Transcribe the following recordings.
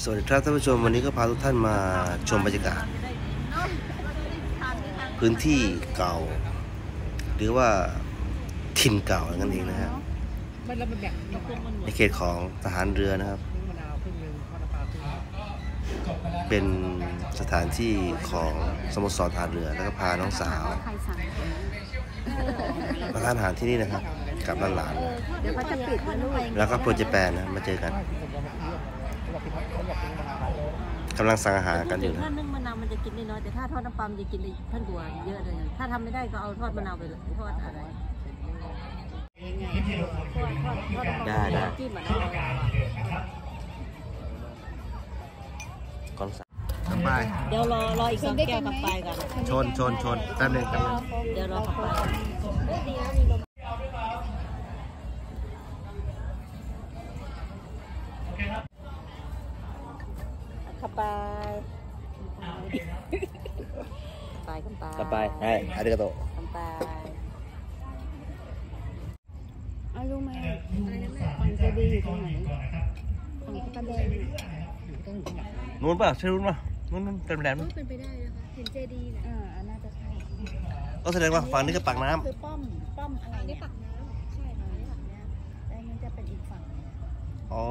สวัสดีครับท่านผู้ชมวันนี้ก็พาทุกท่านมาชมบรรยากาศ พื้นที่เก่า หรือว่าถิ่นเก่านั่นเองนะฮะมับในเขตของทหารเรือนะครับ เป็นสถานที่ของสโมสรทหารเรือแล้วก็พาน้องสาวมาทานอาหารที่นี่นะครับกับหลานเดี๋ยวเขานะลูกๆแล้วก็โปรเจแปนนะมาเจอกันำลังสั่งอาหารกันอยู่นะถ้านึ่งมะนาวมันจะกินได้น้อยแต่ถ้าทอดน้ำปลามันจะกินได้ท่านกว่าเยอะเลย ถ้าทำไม่ได้ก็เอาทอดมะนาวไปเลยทอดอะไรทอดทอดทอดได้ได้จิ้มะนาวก่อนสั่งกลับไปเดี๋ยวรอรออีกสองแก้วกับไปก่อนชนชนชนแป๊บหนึงแป๊บหนึงเดี๋ยวรอกับไป ขับไปไปกันไปกลับไปใช่อาริกาโตกันไปเอารู้ไหมฝั่งเจดีย์อยู่ตรงไหนฝั่งพระประแดงนู้นป่ะใช่นู้นป่ะนู้นนู้นเป็นแหลมนู้นเป็นไปได้นะคะ เห็นเจดีย์นะอ่าน่าจะใช่ก็แสดงว่าฝั่งนี้ก็ปากน้ำคือป้อมป้อมอะไรเนี่ยปากน้ำใช่ค่ะปากน้ำแต่มันจะเป็นอีกฝั่งหนึ่งอ๋อ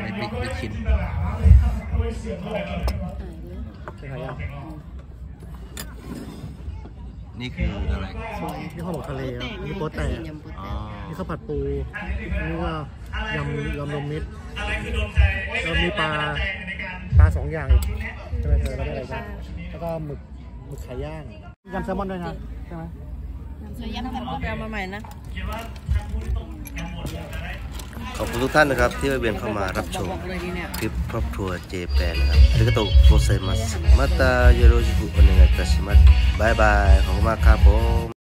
ไม่พริกไม่ชินใช่ไหมอะนี่คืออะไรนี่ข้าวหมกทะเลครับนี่โป๊ะแตกอ๋อนี่ข้าวผัดปูนี่ว่ายำยำรวมมิตรแล้วมีปลาปลาสองอย่างอีกใช่ไหมเธอแล้วได้อะไรบ้างแล้วก็หมึกหมึกไข่ย่างยำแซลมอนด้วยนะใช่ไหมเอามาใหม่นะ ขอบคุณทุกท่านนะครับ ที่แวะเวียนเข้ามารับชมคลิปครอบครัวเจแปนนะครับอาริกาโตโกไซมัสมาตาโยโรชิคุโอเนงาตาชิมัสบายบาย ขอบคุณมากครับผม